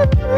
Bye.